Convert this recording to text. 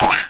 Yeah.